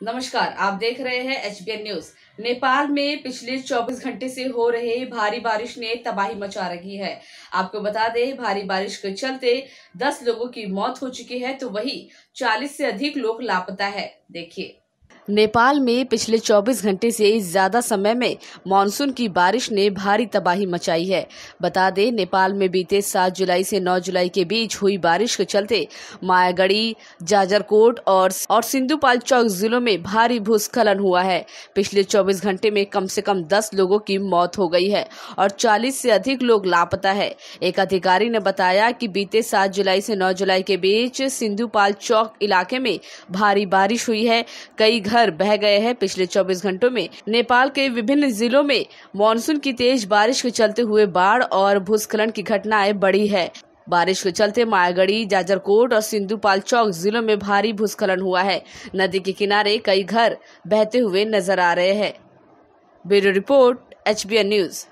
नमस्कार, आप देख रहे हैं एच न्यूज़। नेपाल में पिछले 24 घंटे से हो रहे भारी बारिश ने तबाही मचा रखी है। आपको बता दें, भारी बारिश के चलते 10 लोगों की मौत हो चुकी है तो वही 40 से अधिक लोग लापता है। देखिए। नेपाल में पिछले 24 घंटे से ज़्यादा समय में मानसून की बारिश ने भारी तबाही मचाई है। बता दें, नेपाल में बीते 7 जुलाई से 9 जुलाई के बीच हुई बारिश के चलते मायागढ़ी, जाजरकोट और और सिंधुपाल चौक जिलों में भारी भूस्खलन हुआ है। पिछले 24 घंटे में कम से कम 10 लोगों की मौत हो गई है और 40 से अधिक लोग लापता है। एक अधिकारी ने बताया कि बीते 7 जुलाई से 9 जुलाई के बीच सिंधुपाल चौक इलाके में भारी बारिश हुई है। कई घर घर बह गए हैं। पिछले 24 घंटों में नेपाल के विभिन्न जिलों में मानसून की तेज बारिश के चलते हुए बाढ़ और भूस्खलन की घटनाएँ बढ़ी है। बारिश के चलते मायागढ़ी, जाजरकोट और सिंधुपाल चौक जिलों में भारी भूस्खलन हुआ है। नदी के किनारे कई घर बहते हुए नज़र आ रहे हैं। Bureau report, HBN news.